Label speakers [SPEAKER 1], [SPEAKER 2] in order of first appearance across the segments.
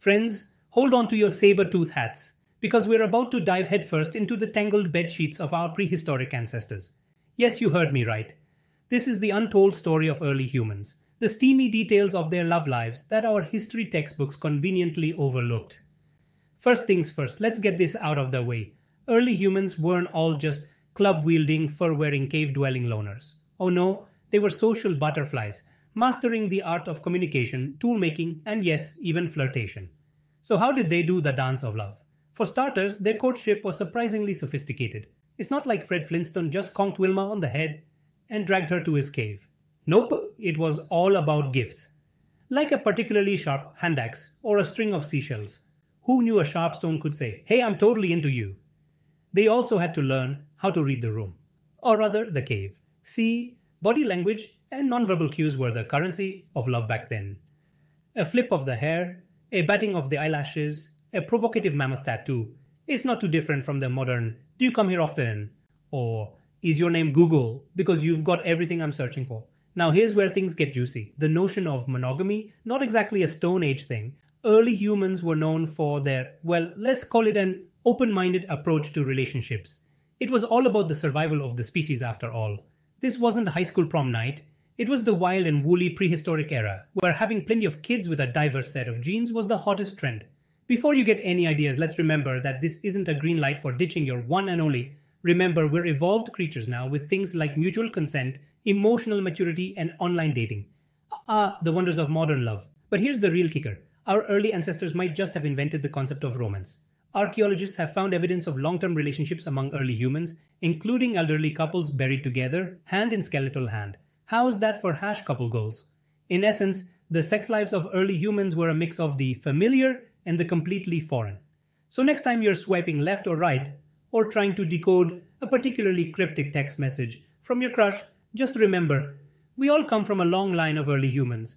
[SPEAKER 1] Friends, hold on to your saber-tooth hats, because we're about to dive headfirst into the tangled bed sheets of our prehistoric ancestors. Yes, you heard me right. This is the untold story of early humans, the steamy details of their love lives that our history textbooks conveniently overlooked. First things first, let's get this out of the way. Early humans weren't all just club wielding, fur wearing, cave dwelling loners. Oh no, they were social butterflies, mastering the art of communication, tool making, and yes, even flirtation. So, how did they do the dance of love? For starters, their courtship was surprisingly sophisticated. It's not like Fred Flintstone just conked Wilma on the head and dragged her to his cave. Nope, it was all about gifts. Like a particularly sharp hand axe or a string of seashells. Who knew a sharp stone could say, Hey, I'm totally into you? They also had to learn how to read the room, or rather, the cave. See, body language and nonverbal cues were the currency of love back then. A flip of the hair, a batting of the eyelashes, a provocative mammoth tattoo is not too different from the modern do you come here often? or is your name Google because you've got everything I'm searching for. Now here's where things get juicy. The notion of monogamy, not exactly a stone age thing. Early humans were known for their, well, let's call it an open-minded approach to relationships. It was all about the survival of the species after all. This wasn't high school prom night. It was the wild and woolly prehistoric era, where having plenty of kids with a diverse set of genes was the hottest trend. Before you get any ideas, let's remember that this isn't a green light for ditching your one and only. Remember, we're evolved creatures now with things like mutual consent, emotional maturity, and online dating. Ah, the wonders of modern love. But here's the real kicker our early ancestors might just have invented the concept of romance. Archaeologists have found evidence of long term relationships among early humans, including elderly couples buried together, hand in skeletal hand. How is that for hash couple goals? In essence, the sex lives of early humans were a mix of the familiar and the completely foreign. So, next time you're swiping left or right, or trying to decode a particularly cryptic text message from your crush, just remember we all come from a long line of early humans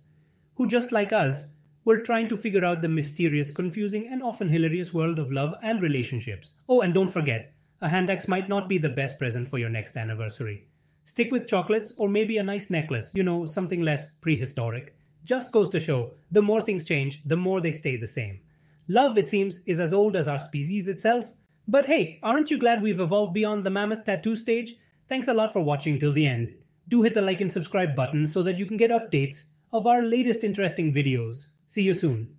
[SPEAKER 1] who, just like us, we're trying to figure out the mysterious, confusing, and often hilarious world of love and relationships. Oh, and don't forget, a hand axe might not be the best present for your next anniversary. Stick with chocolates or maybe a nice necklace, you know, something less prehistoric. Just goes to show, the more things change, the more they stay the same. Love, it seems, is as old as our species itself. But hey, aren't you glad we've evolved beyond the mammoth tattoo stage? Thanks a lot for watching till the end. Do hit the like and subscribe button so that you can get updates of our latest interesting videos. See you soon.